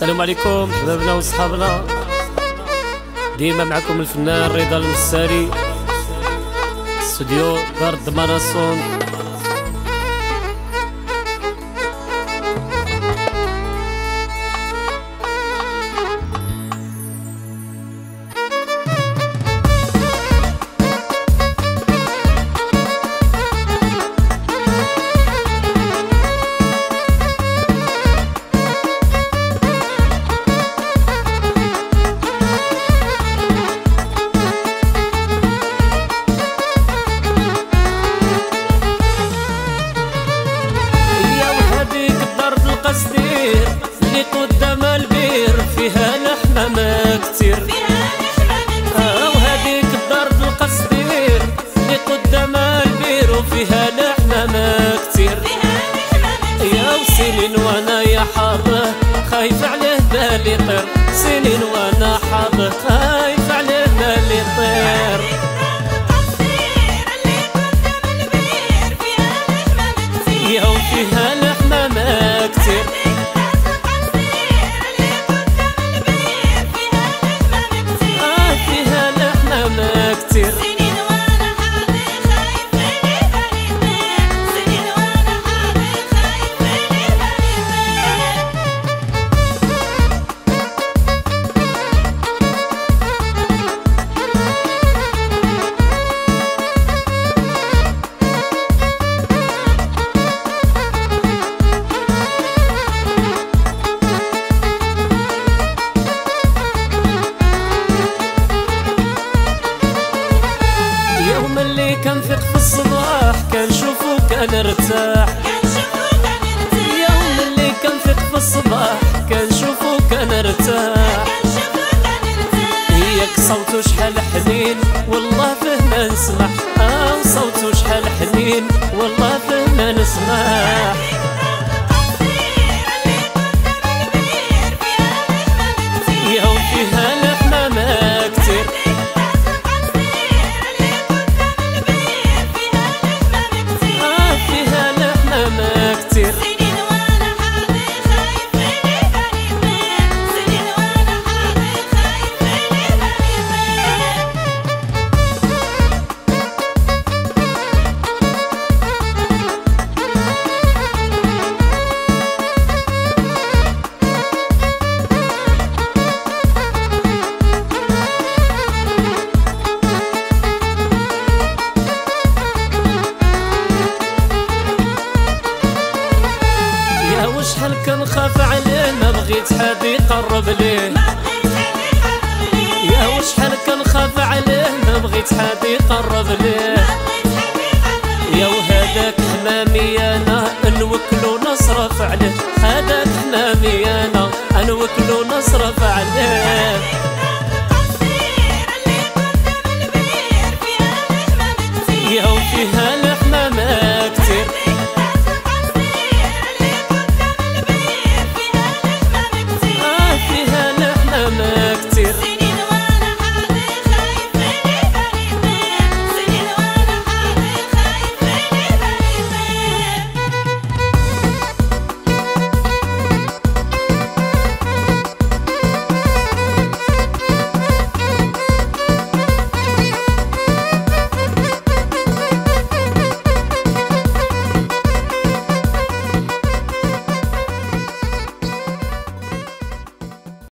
السلام عليكم. حبابنا وصحابنا. ديما معكم الفنان رضا المساري استوديو دار الضماناسون كنشوفو كنرتاح يوم اللي في الصباح هيك صوتو شحال حنين والله فيه ما نسمع. آه صوتو شحال حنين والله فيه ما يقرب ليه يا وشحال كنخاف عليه ما بغيت حد يقرب ليه. يا وهذاك حمامي أنا نوكلو نصرف عليه. هذاك حمامي أنا نوكلو نصرف عليه. يا وفيها